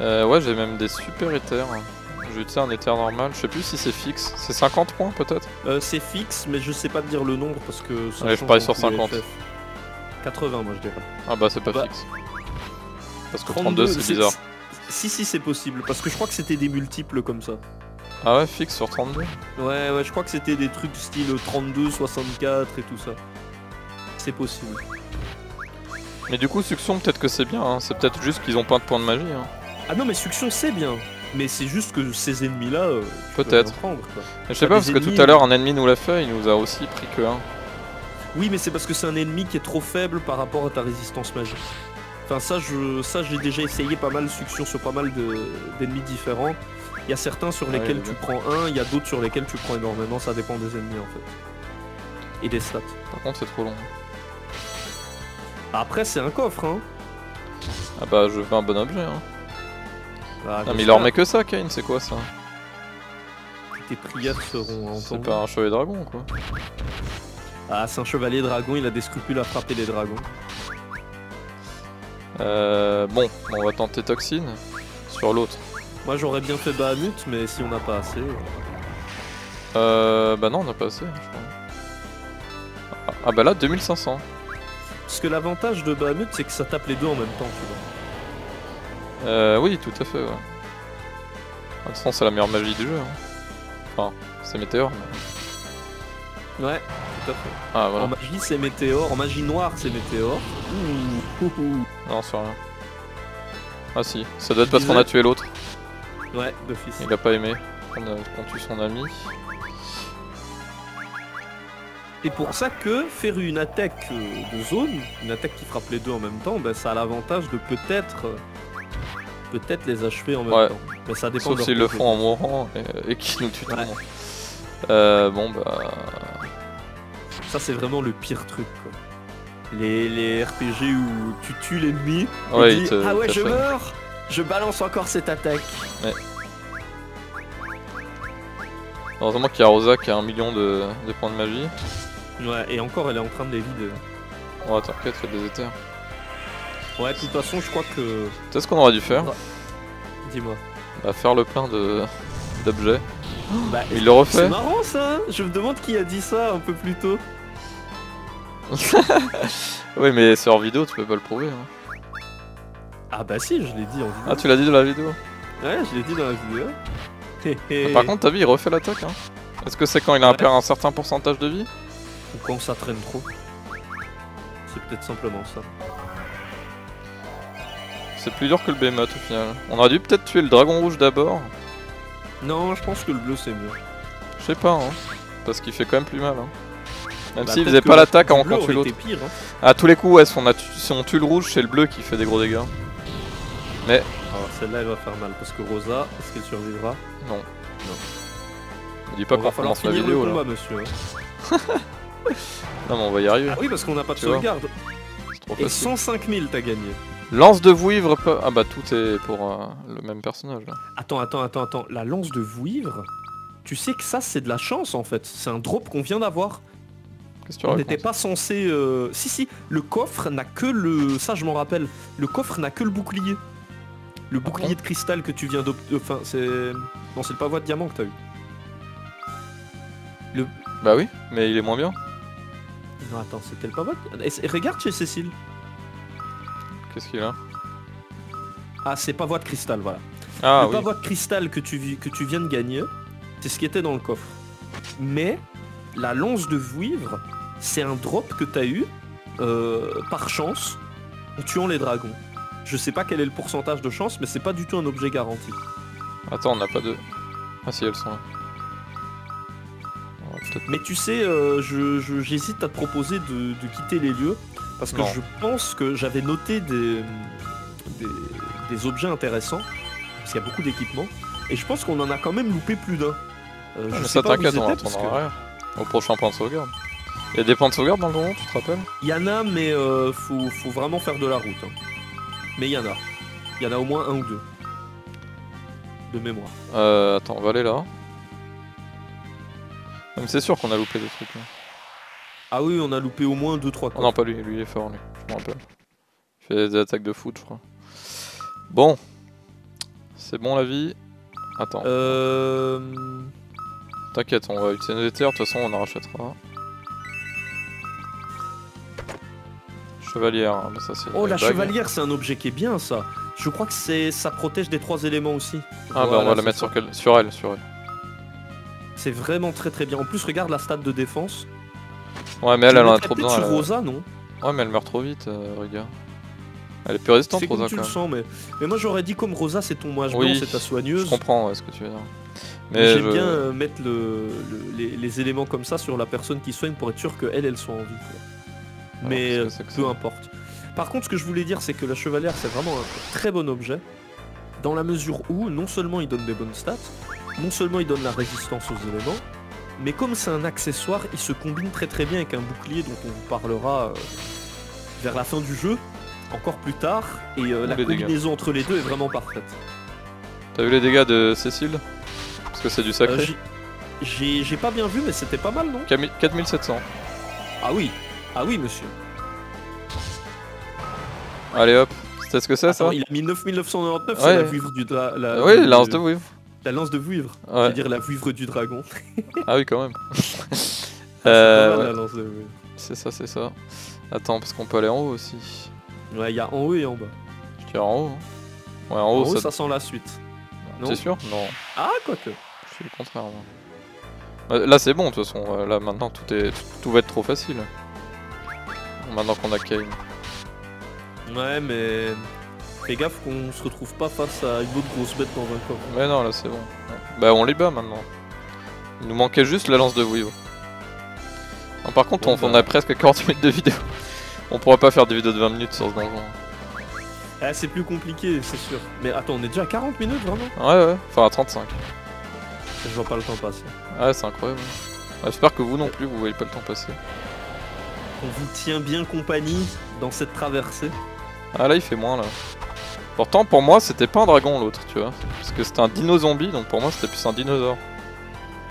Euh, ouais, j'ai même des super éthers. J'ai utilisé un éther normal. Je sais plus si c'est fixe. C'est 50 points peut-être Euh, c'est fixe, mais je sais pas te dire le nombre parce que ça Ouais, je parie sur tous les 50. FF. 80, moi je dirais. Ah bah, c'est pas Bah, fixe. Parce que 32, c'est bizarre. Si, si, c'est possible. Parce que je crois que c'était des multiples comme ça. Ah ouais, fixe sur 32 Ouais, ouais, je crois que c'était des trucs style 32, 64 et tout ça. C'est possible. Mais du coup, succion, peut-être que c'est bien. hein. C'est peut-être juste qu'ils ont pas de points de magie. hein. Ah non, mais Suction c'est bien. Mais c'est juste que ces ennemis-là, euh, Peut-être. je sais pas, parce que tout à l'heure, euh, un ennemi nous l'a fait, il nous a aussi pris que 1. Oui, mais c'est parce que c'est un ennemi qui est trop faible par rapport à ta résistance magique. Enfin, ça, je, ça, j'ai déjà essayé pas mal succion sur pas mal de- d'ennemis différents. Il y a certains sur Ouais, lesquels tu prends un, il y a d'autres sur lesquels tu prends énormément. Ça dépend des ennemis en fait. Et des stats. Par contre, c'est trop long. Après, c'est un coffre, hein. Ah bah, je veux un bon objet. Hein. Ah, Non mais il leur met que ça Kane, c'est quoi ça? Tes prières seront C'est pas un chevalier dragon quoi. Ah, c'est un chevalier dragon, il a des scrupules à frapper les dragons. Euh, bon, on va tenter Toxine sur l'autre. Moi j'aurais bien fait Bahamut, mais si on n'a pas assez. euh, Euh, bah non, on a pas assez, je crois. Ah, Ah bah là, 2500. Parce que l'avantage de Bahamut, c'est que ça tape les deux en même temps, tu vois. Euh, oui, tout à fait, ouais. De toute façon, c'est la meilleure magie du jeu. hein. Enfin, c'est météore. mais- Ouais, tout à fait. Ah En voilà. magie, c'est météore. En magie noire, c'est météore. Ouh, ouh, ouh. Non, c'est rien. Ah si, ça doit être parce qu'on a tué l'autre. Ouais, d'office. Il a pas aimé. On a qu'on tue son ami. C'est pour ça que faire une attaque euh, de zone, une attaque qui frappe les deux en même temps, bah, ça a l'avantage de peut-être euh, peut-être les achever en même Ouais. temps. Mais ça dépend Sauf s'ils le font en mourant et, et qu'ils nous tuent Ouais. Euh, bon bah... Ça c'est vraiment le pire truc. Quoi. Les, les RPG où tu tues l'ennemi et Ouais, dis, te- ah ouais je meurs, je balance encore cette attaque. Heureusement qu'il y a Rosa qui a un million de, de points de magie. Ouais, et encore elle est en train de les vider. Ouais, t'inquiète, il y a des éthers. Ouais, de toute façon je crois que... Tu sais ce qu'on aurait dû faire Dis-moi. Bah, Faire le plein de d'objets. Bah, Il le refait c'est marrant ça, hein. je me demande qui a dit ça un peu plus tôt. Oui, mais sur vidéo, tu peux pas le prouver. hein. Ah bah si, je l'ai dit en vidéo. Ah, tu l'as dit dans la vidéo Ouais, je l'ai dit dans la vidéo. Par contre, t'as vu, il refait l'attaque. Hein. Est-ce que c'est quand il a Ouais. un certain pourcentage de vie? Ou quand ça traîne trop. C'est peut-être simplement ça. C'est plus dur que le Behemoth au final. On aurait dû peut-être tuer le dragon rouge d'abord. Non, je pense que le bleu c'est mieux. Je sais pas, hein. Parce qu'il fait quand même plus mal. Hein. Même Bah, s'il faisait pas l'attaque avant qu'on tue l'autre. Hein. À tous les coups, ouais, si on, a tu- si on tue le rouge, c'est le bleu qui fait des gros dégâts. Alors celle-là elle va faire mal parce que Rosa, est-ce qu'elle survivra? Non. Non. On dit pas qu'on commence la vidéo le là. monsieur. hein. Non, mais on va y arriver. Ah oui, parce qu'on n'a pas de Tu sauvegarde. Et facile. 105 000 t'as gagné. Lance de vouivre. pe- Ah bah tout est pour euh, le même personnage là. Attends, attends, attends, attends. La lance de vouivre, tu sais que ça c'est de la chance en fait. C'est un drop qu'on vient d'avoir. Qu'est-ce que tu On n'était pas censé. euh, Si, si, le coffre n'a que le. Ça, je m'en rappelle. Le coffre n'a que le bouclier. Le bouclier bon de cristal que tu viens d'obtenir. Enfin, c'est. Non, c'est le pavois de diamant que t'as eu. Bah oui, mais il est moins bien. Non, attends, c'était le pavois de- Et Regarde chez Cécile. Qu'est-ce qu'il a Ah, c'est pavois de cristal, voilà. Ah le oui. pavois de cristal que tu, vi- que tu viens de gagner, c'est ce qui était dans le coffre. Mais la lance de vouivre, c'est un drop que t'as eu euh, par chance en tuant les dragons. Je sais pas quel est le pourcentage de chance, mais c'est pas du tout un objet garanti. Attends, on n'a pas de. Ah si, elles sont là. Mais tu sais, euh, je- je- j'hésite à te proposer de, de quitter les lieux parce que Non. je pense que j'avais noté des, des, des objets intéressants parce qu'il y a beaucoup d'équipements et je pense qu'on en a quand même loupé plus d'un. Euh, Ah, je sais ça pas où t'inquiète, ils on parce que-. Au prochain point de sauvegarde. Il y a des points de sauvegarde dans le donjon, tu te rappelles? Il y en a, mais euh, faut, faut vraiment faire de la route. hein. Mais il y en a. Il y en a au moins un ou deux. De mémoire. Euh, attends, on va aller là. Mais c'est sûr qu'on a loupé des trucs. là. Ah oui, on a loupé au moins deux trois Oh non, pas lui, lui il est fort, lui, je me rappelle. Il fait des attaques de foot, je crois. Bon. C'est bon la vie. Attends, Euh... t'inquiète, on va utiliser nos éthers, de toute façon on en rachètera. Chevalière, hein, mais ça c'est. Oh, la bague. chevalière, c'est un objet qui est bien, ça. Je crois que c'est, ça protège des trois éléments aussi. Ah bah on va la mettre sur, quel... sur elle, sur elle. C'est vraiment très très bien. En plus, regarde la stat de défense. Ouais, mais elle, Je elle en a trop besoin. sur Rosa, non? Ouais, mais elle meurt trop vite, euh, regarde. Elle est plus résistante, comme Rosa, tu quand le sens, mais... mais moi j'aurais dit comme Rosa, c'est ton mage Oui, blanc, c'est ta Je soigneuse. comprends ouais, ce que tu veux dire. Mais J'aime je- bien euh, mettre le, le- les, les éléments comme ça sur la personne qui soigne pour être sûr qu'elle, elle soit en vie. quoi. Mais euh, que c'est que peu importe. Par contre, ce que je voulais dire, c'est que la chevalière, c'est vraiment un très bon objet. Dans la mesure où, non seulement il donne des bonnes stats, non seulement il donne la résistance aux éléments, mais comme c'est un accessoire, il se combine très très bien avec un bouclier dont on vous parlera euh, vers la fin du jeu, encore plus tard, et euh, la les dégâts. combinaison entre les deux est vraiment parfaite. T'as vu les dégâts de Cécile? Parce que c'est du Euh, sacré. j'ai- J'ai pas bien vu, mais c'était pas mal, non? 4700. Ah oui, ah oui, monsieur. Allez hop. C'est ce que c'est ça? il a mis 9999, Ouais. c'est la vouivre du dra... la, Oui, lance de Weave. La lance de vouivre. Je Ouais. veux dire la vouivre du dragon. Ah oui, quand même. Ah, c'est Euh, ouais. la lance de vouivre. C'est ça, c'est ça. Attends, parce qu'on peut aller en haut aussi. Ouais, il y a en haut et en bas. Je dirais en haut. hein. Ouais, en En haut, haut, ça. ça sent la suite. T'es sûr? Non, Ah, quoique. je suis le contraire. moi. Bah, Là, c'est bon, de toute façon. euh, Là, maintenant, tout, est... tout va être trop facile. Maintenant qu'on a Kane. Ouais, mais. Fais gaffe qu'on se retrouve pas face à une autre grosse bête dans un coffre. Mais non, là, c'est bon. Bah, on les bat maintenant. Il nous manquait juste la lance de. Non, par contre, Bon, on, on bah. a presque 40 minutes de vidéo. On pourra pas faire des vidéos de 20 minutes sur ce donjon. Ah, c'est plus compliqué, c'est sûr. Mais attends, on est déjà à 40 minutes vraiment? Ouais, ouais. Enfin, à 35. Je vois pas le temps passer. Ouais, c'est incroyable. Ouais, J'espère que vous non plus, vous voyez pas le temps passer. On vous tient bien compagnie dans cette traversée. Ah là il fait moins là. Pourtant pour moi c'était pas un dragon l'autre tu vois. Parce que c'était un dino zombie donc pour moi c'était plus un dinosaure.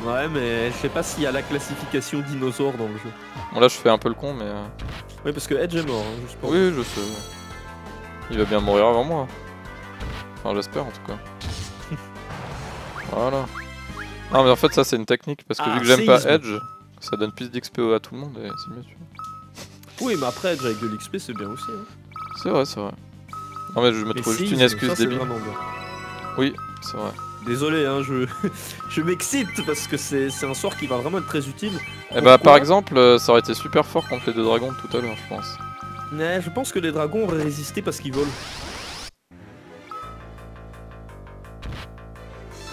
Ouais, mais je sais pas s'il y a la classification dinosaure dans le jeu. Bon là je fais un peu le con mais... euh, Oui, parce que Edge est mort, hein, juste pour. Oui je sais. Il va bien mourir avant moi. Enfin j'espère en tout cas. voilà. Non mais en fait ça c'est une technique parce que Ah, vu que j'aime pas. Edge, ça donne plus d'XP à tout le monde et c'est mieux tu vois. Oui, mais après, Edge avec de l'XP, c'est bien aussi. Hein. C'est vrai c'est vrai. Non mais je me Mais trouve juste une excuse ça, débile. Oui c'est vrai. Désolé, hein, je, je m'excite parce que c'est un sort qui va vraiment être très utile. Et bah par exemple euh, ça aurait été super fort contre les deux dragons tout à l'heure je pense. Mais je pense que les dragons auraient résisté parce qu'ils volent.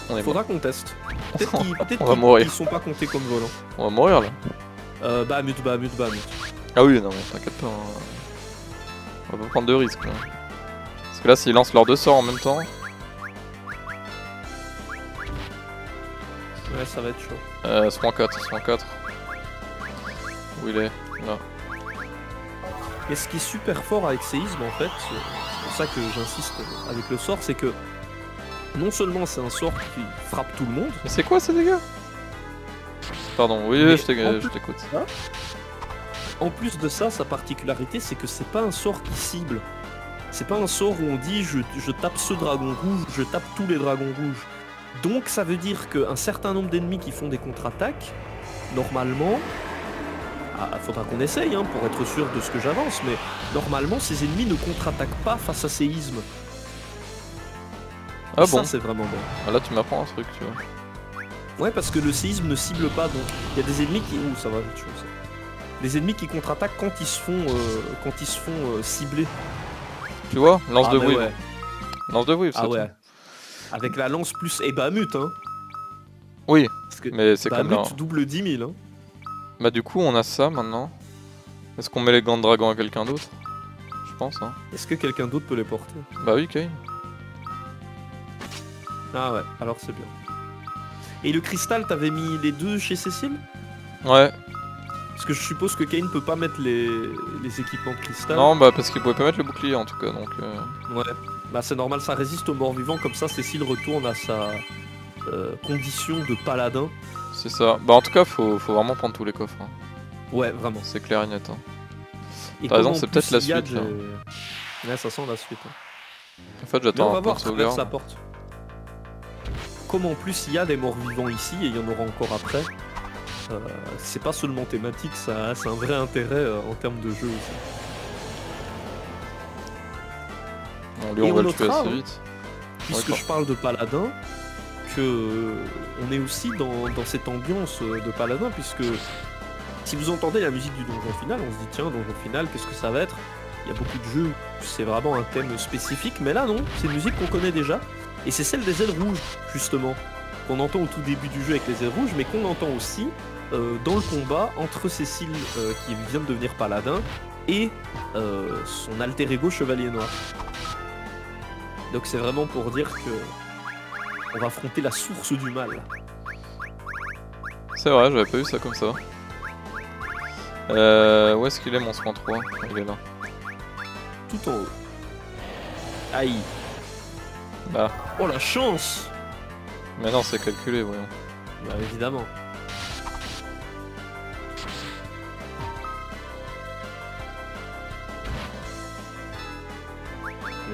On. Faudra qu'on teste. Peut-être qu'ils sont pas comptés comme volants. On va mourir là. Euh, Bahamut, Bahamut, Bahamut. Ah oui, non, mais t'inquiète pas. hein. On va pas prendre de risques. là. Parce que là, s'ils lancent leurs deux sorts en même temps. Ouais, ça va être chaud. Euh, soin 4, soin 4. Où il est Là. Et ce qui est super fort avec séisme en fait, c'est pour ça que j'insiste avec le sort, c'est que non seulement c'est un sort qui frappe tout le monde, Mais c'est quoi ces dégâts Pardon, oui, Mais je t'écoute. en plus de ça, sa particularité c'est que c'est pas un sort qui cible. C'est pas un sort où on dit je, je tape ce dragon rouge, je tape tous les dragons rouges. Donc ça veut dire qu'un certain nombre d'ennemis qui font des contre-attaques, normalement, ah, faudra qu'on essaye hein, pour être sûr de ce que j'avance, mais normalement ces ennemis ne contre-attaquent pas face à séisme. Ah ça bon c'est vraiment bien. Ah, Là, tu m'apprends un truc, tu vois. Ouais, parce que le séisme ne cible pas, donc il y a des ennemis qui. Ouh, ça va vite, chose. Des ennemis qui contre-attaquent quand ils se font, euh, quand ils se font euh, cibler. Tu vois Lance Ah, de Weave. ouais. Lance de Weave, c'est Ah tout. ouais. Avec la lance plus et Bahamut, hein. Oui, Parce que mais c'est comme là. Double 10 000, hein. Bah, du coup, on a ça maintenant. Est-ce qu'on met les gants de dragon à quelqu'un d'autre? Je pense, hein. Est-ce que quelqu'un d'autre peut les porter? Bah oui, Kane. Ah ouais, alors c'est bien. Et le cristal, t'avais mis les deux chez Cécile? Ouais. Parce que je suppose que Kane peut pas mettre les, les équipements de cristal. Non, bah parce qu'il pouvait pas mettre le bouclier en tout cas, donc. euh, Ouais. Bah c'est normal, ça résiste aux morts vivants, comme ça Cécile retourne à sa euh, condition de paladin. C'est ça. Bah en tout cas, faut, faut vraiment prendre tous les coffres. hein. Ouais, vraiment. C'est clair et net. hein. T'as raison, c'est peut-être la suite, là. de- Ouais, ça sent la suite. hein. En fait, j'attends on va un point voir, de sauvegarde. porte. Comme en plus il y a des morts vivants ici, et il y en aura encore après, euh, c'est pas seulement thématique, ça c'est un vrai intérêt euh, en termes de jeu aussi. Lui, on va le tuer notera, assez vite. Puisque je parle de paladin, que euh, on est aussi dans, dans cette ambiance euh, de paladin, puisque si vous entendez la musique du donjon final, on se dit tiens, donjon final, qu'est-ce que ça va être? Il y a beaucoup de jeux, où c'est vraiment un thème spécifique, mais là non, c'est une musique qu'on connaît déjà, et c'est celle des ailes rouges, justement, qu'on entend au tout début du jeu avec les ailes rouges, mais qu'on entend aussi dans le combat entre Cécile, euh, qui vient de devenir paladin, et euh, son alter ego chevalier noir. Donc c'est vraiment pour dire que on va affronter la source du mal. C'est vrai, j'avais pas vu ça comme ça. Euh, où est-ce qu'il est mon soin 3 Il est là. Tout en haut. Aïe. Bah, Oh la chance Mais non, c'est calculé, voyons. Bah évidemment.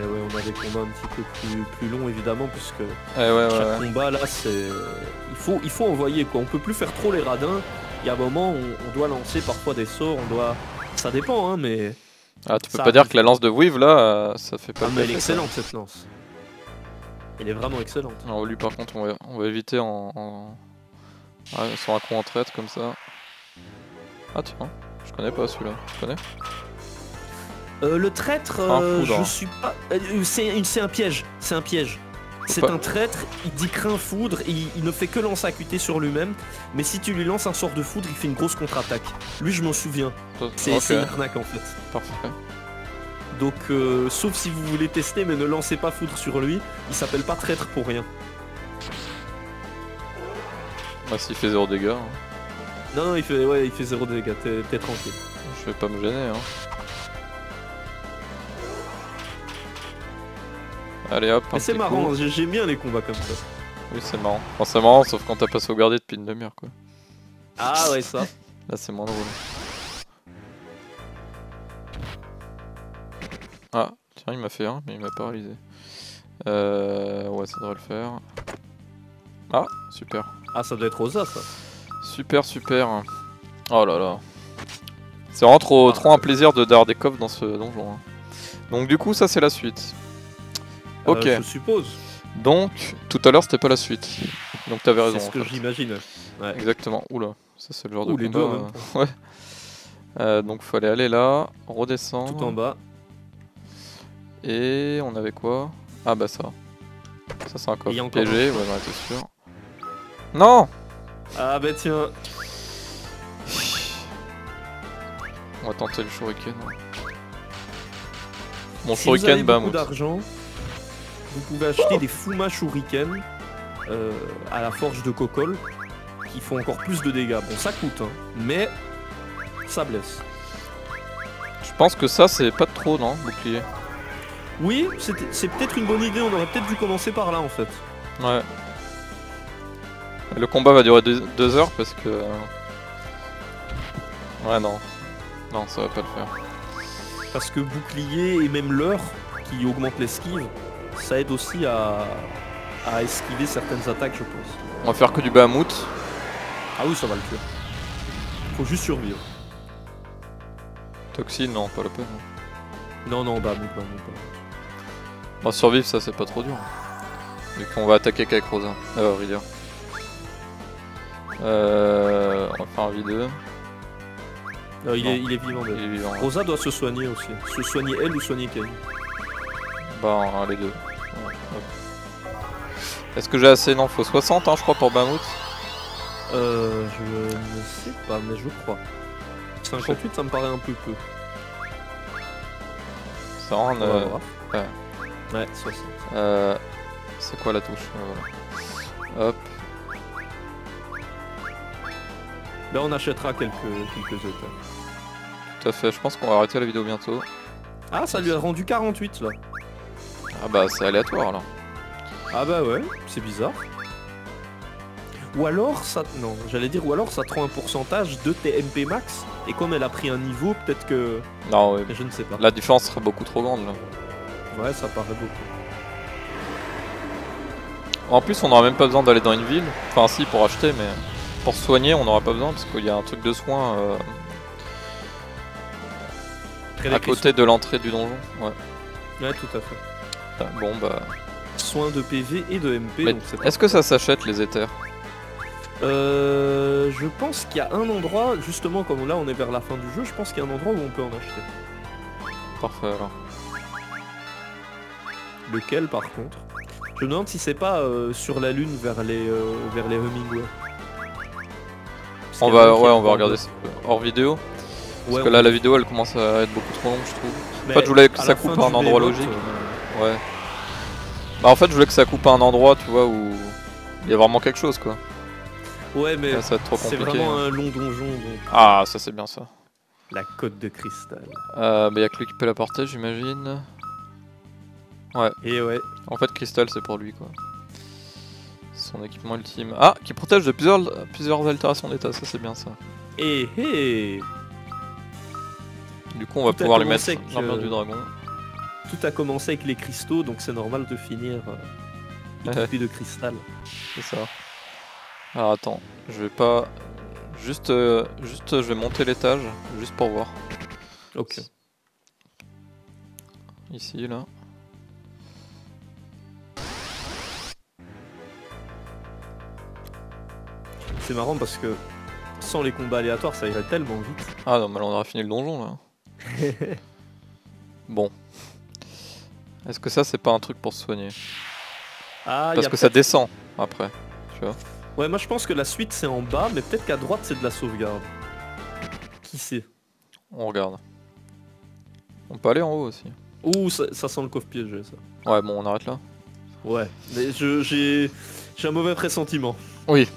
Ouais, on a des combats un petit peu plus, plus longs évidemment puisque Eh ouais, ouais, chaque combat là c'est. Il faut, il faut envoyer quoi. On peut plus faire trop les radins. Il y a un moment où on doit lancer parfois des sorts, on doit. Ça dépend hein mais. Ah, tu peux Ça pas dire que la lance de Weave là, euh, ça fait pas Ah mais elle est excellente cette lance. Elle est vraiment excellente. Alors lui par contre on va, on va éviter en, en- Ouais, sur un coup en traite comme ça. Ah tiens, je connais pas celui-là. Tu connais? Euh, le traître, euh, je suis pas. euh, c'est un piège. C'est un piège. C'est un traître, il dit craint foudre, et il, il ne fait que lancer AQT sur lui-même, mais si tu lui lances un sort de foudre, il fait une grosse contre-attaque. Lui, je m'en souviens. C'est une arnaque en fait. parfait. Donc, euh, sauf si vous voulez tester, mais ne lancez pas foudre sur lui, il s'appelle pas traître pour rien. Bah s'il fait 0 dégâts, hein, Non, non, il fait, ouais, il fait zéro dégâts, t'es t'es tranquille. je vais pas me gêner. Hein. Allez hop, Mais c'est marrant, j'aime bien les combats comme ça. Oui c'est marrant. Enfin c'est marrant sauf quand t'as pas sauvegardé depuis une demi-heure quoi. Ah ouais, ça. Là c'est moins drôle. Ah, tiens, il m'a fait un, mais il m'a paralysé. Euh, ouais, ça devrait le faire. Ah, super. Ah, ça doit être Rosa, ça. Super, super. Oh là là. C'est vraiment trop, trop un plaisir de d'avoir des coffres dans ce donjon. hein. Donc du coup, ça c'est la suite. Euh, Ok. je suppose. Donc, tout à l'heure, c'était pas la suite. Donc t'avais raison. C'est ce que j'imagine. Ouais. Exactement. Oula, ça c'est le genre Ouh, de les combat, deux même euh, Ouais. Euh, donc fallait aller là, redescendre. Tout en bas. Et on avait quoi? Ah bah ça. Ça c'est un coffre encore PG, ouais, j'en étais sûr. Non Ah bah tiens. On va tenter le shuriken. Mon Si vous avez shuriken beaucoup Bahamut. d'argent, vous pouvez acheter des Fuma Shuriken euh, à la forge de Kokol qui font encore plus de dégâts. Bon, ça coûte, hein, mais ça blesse. Je pense que ça c'est pas trop, non Bouclier? Oui, c'est peut-être une bonne idée, on aurait peut-être dû commencer par là en fait. Ouais. Le combat va durer deux, deux heures parce que... Ouais non. Non, ça va pas le faire. Parce que bouclier et même l'heure qui augmente l'esquive, ça aide aussi à, à esquiver certaines attaques, je pense. On va faire que du Bahamut. Ah oui, ça va le tuer. Faut juste survivre. Toxine, non, pas la peine. Non, non, bah, bah, bah, bah. Bon, survivre, ça c'est pas trop dur. Vu qu'on va attaquer qu'avec Rosa. Euh, Ridia. Euh, on va faire un V2. Euh, il, Non. est, il est vivant Il déjà. est vivant. Rosa doit se soigner aussi. Se soigner elle ou soigner Kane. Les deux. Est-ce que j'ai assez Non, faut 60, hein, je crois, pour Bahamut. Euh, je ne sais pas, mais je crois. 58, ça me paraît un peu peu. Ça va euh, ouais. Ouais, 60. euh, c'est quoi la touche voilà. Hop. Là, on achètera quelques, quelques états. Tout à fait. Je pense qu'on va arrêter la vidéo bientôt. Ah, ça lui a rendu 48 là. Ah bah, c'est aléatoire alors. Ah bah ouais, c'est bizarre. Ou alors ça... Non, j'allais dire, ou alors ça te rend un pourcentage de tes MP max, et comme elle a pris un niveau, peut-être que... Non, ouais. Mais je ne sais pas. La différence serait beaucoup trop grande là. Ouais, ça paraît beaucoup. En plus, on n'aura même pas besoin d'aller dans une ville. Enfin, si, pour acheter, mais pour soigner, on n'aura pas besoin parce qu'il y a un truc de soins euh, à côté de l'entrée du donjon. Ouais. Ouais, tout à fait. Ah, Bon, bah. Soins de PV et de MP, donc Est-ce que ça s'achète les éthers Euh... Je pense qu'il y a un endroit, justement comme là on est vers la fin du jeu, je pense qu'il y a un endroit où on peut en acheter. Parfait alors. Lequel par contre? Je me demande si c'est pas euh, sur la lune vers les, euh, vers les On va, ouais, on va en regarder hors vidéo. Parce Ouais, que là, la vidéo, elle commence à être beaucoup trop longue, je trouve. mais fait, je voulais que ça coupe à un endroit logique. euh, Ouais. Bah, en fait, je voulais que ça coupe à un endroit, tu vois, où il y a vraiment quelque chose, quoi. Ouais, mais Là, ça va être trop c'est compliqué. vraiment hein. un long donjon, donc Ah, ça, c'est bien ça. la côte de cristal. Euh, bah, y a que lui qui peut la porter, j'imagine. Ouais. Et ouais. En fait, Crystal, c'est pour lui, quoi. Son équipement ultime. Ah, qui protège de plusieurs, plusieurs altérations d'état, ça c'est bien ça. Et hé Du coup, on va Tout pouvoir lui mettre l'armure euh, du dragon. Tout a commencé avec les cristaux, donc c'est normal de finir euh, équipé de cristal. C'est ça. Alors attends, je vais pas... Juste, euh, juste je vais monter l'étage, juste pour voir. Ok. Ici, là. C'est marrant parce que sans les combats aléatoires, ça irait tellement vite. Ah non, mais là on aura fini le donjon, là. Bon. Est-ce que ça, c'est pas un truc pour se soigner Ah, Parce que ça descend, après. Tu vois Ouais, moi je pense que la suite c'est en bas, mais peut-être qu'à droite c'est de la sauvegarde. Qui sait On regarde. On peut aller en haut aussi. Ouh, ça, ça sent le coffre piégé ça. Ouais, bon, on arrête là. Ouais, mais je- j'ai j'ai un mauvais pressentiment. Oui.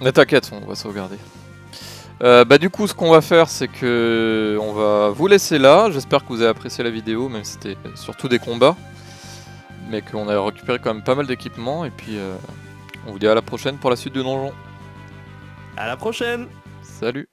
Mais t'inquiète, on va sauvegarder. Euh, bah du coup ce qu'on va faire c'est que on va vous laisser là. J'espère que vous avez apprécié la vidéo, même si c'était surtout des combats. Mais qu'on a récupéré quand même pas mal d'équipements. Et puis euh, on vous dit à la prochaine pour la suite du donjon. À la prochaine Salut